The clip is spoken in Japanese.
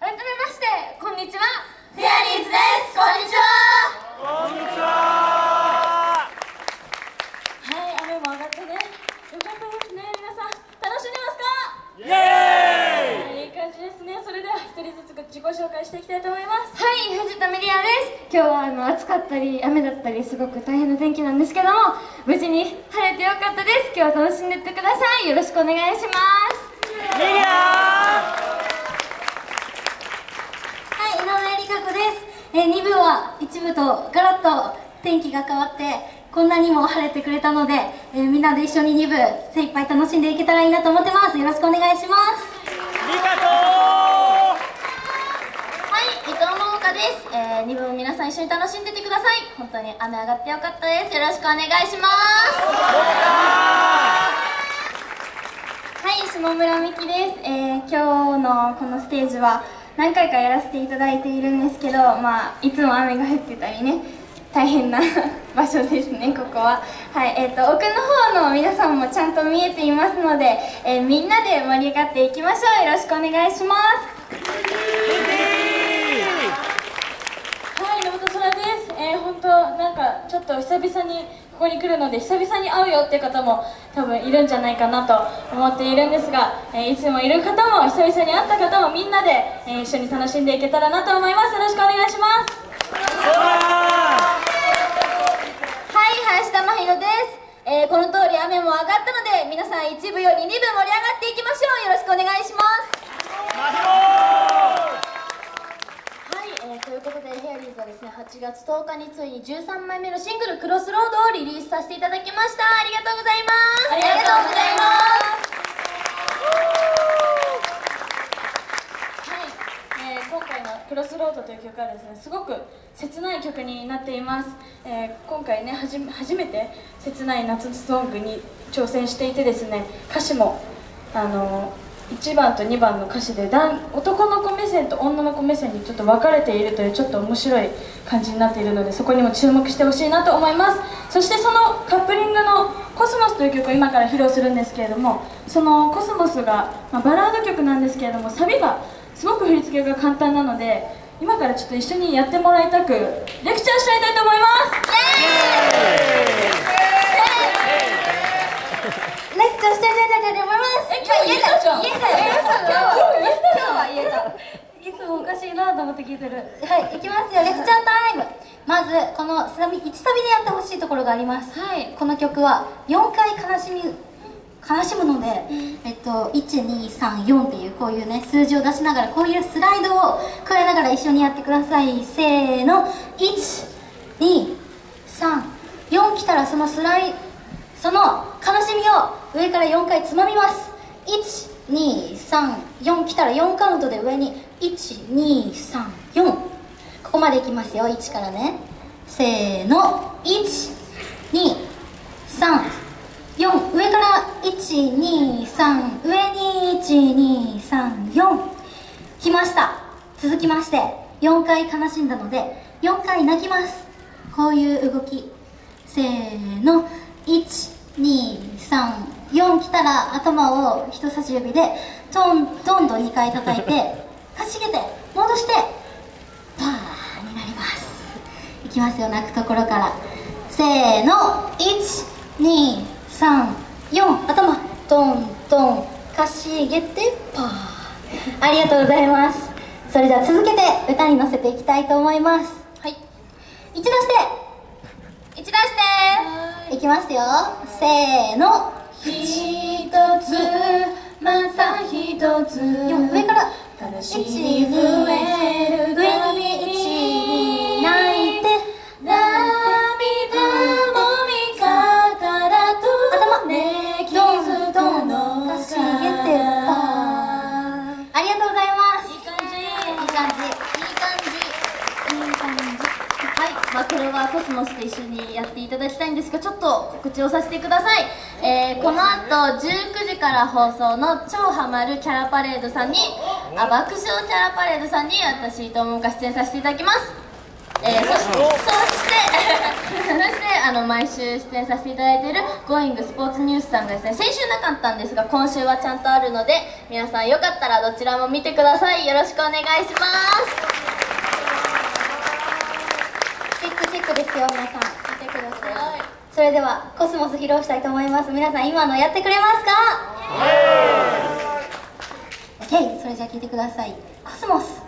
改めましてこんにちはフェアリーズですこんにちはこんにちははい、雨も上がってね。よかったですね、皆さん。楽しんでますか？イエーイいい感じですね。それでは一人ずつ自己紹介していきたいと思います。はい藤田メリアです今日はあの暑かったり雨だったりすごく大変な天気なんですけども無事に晴れてよかったです今日は楽しんでってくださいよろしくお願いしますミリアはい井上理香子です、えー、2部は1部とガラッと天気が変わってこんなにも晴れてくれたので、えーみんなで一緒に2部精一杯楽しんでいけたらいいなと思ってます。よろしくお願いします。はい伊藤桃香です、えー、2部も皆さん一緒に楽しんでてください。本当に雨上がってよかったです。よろしくお願いします。はい下村美希です、えー、今日のこのステージは何回かやらせていただいているんですけどまあいつも雨が降ってたりね大変な 場所ですねここは。はいえー、と奥の方の皆さんもちゃんと見えていますので、えーみんなで盛り上がっていきましょう。よろしくお願いします。はい、野本空です。えー、本当なんかちょっと久々にここに来るので久々に会うよっていう方も多分いるんじゃないかなと思っているんですが、えーいつもいる方も久々に会った方もみんなで、えー一緒に楽しんでいけたらなと思います。よろしくお願いします。はい、林田真宏です。えー、この通り雨も上がったので、皆さん一部より二部盛り上がっていきましょう。よろしくお願いします。い、えー、ということで、ヘアリーズはですね、8月10日についに13枚目のシングル、クロスロードをリリースさせていただきました。ありがとうございます。ありがとうございますはい、えー今回の「クロスロード」という曲はですねすごく切ない曲になっています、えー今回ねはじ初めて切ない夏ソングに挑戦していてですね歌詞もあの1番と2番の歌詞で男の子目線と女の子目線にちょっと分かれているというちょっと面白い感じになっているのでそこにも注目してほしいなと思います。そしてそのカップリングの「コスモス」という曲を今から披露するんですけれどもその「コスモスが」まあバラード曲なんですけれどもサビがすごく振り付けが簡単なので今からちょっと一緒にやってもらいたくレクチャーしちゃいたいと思います。レクチャーしていただきたいと思います。え今日言えたじゃん言えたよ。今日は言えた。いつもおかしいなと思って聞いてる。はい、いきますよ。レクチャータイム。まず、このサビ、1サビでやってほしいところがあります。はい。この曲は、4回悲しみ、悲しむので、えっと、1234っていうこういうね数字を出しながらこういうスライドを加えながら一緒にやってくださいせーの123 4来たらそのスライその悲しみを上から4回つまみます1234来たら4カウントで上に1234ここまでいきますよ1からね。せーの123 4上から123上に1234来ました。続きまして4回悲しんだので4回泣きます。こういう動き。せーの123 1234来たら頭を人差し指でトントンと2回叩いて かしげて戻してパーになります。いきますよ泣くところから。せーの。1234頭トントン。かしげてパーありがとうございます。それでは続けて歌に乗せていきたいと思います。はい。一度して。一度して。いきますよ。せーの一つまた一つ。4上から。悲し1み増える上に1泣いて。涙も味方だと頭。ね傷ドンとのかしげてパーありがとうございます。いい感じ。いい感じはい、まあ、これはコスモスと一緒にやっていただきたいんですがちょっと告知をさせてください、えーこの後19時から放送の超ハマるキャラパレードさんにあ爆笑キャラパレードさんに私伊藤桃が出演させていただきます。えーそしそして そしてあの毎週出演させていただいている「Going スポーツニュース」さんがですね先週なかったんですが今週はちゃんとあるので皆さんよかったらどちらも見てください。よろしくお願いしますックですよ皆さん見てください。それではコスモス披露したい。と思い。ます皆さん今のやってくれますか OK それじゃあ聞い。てください。コスモス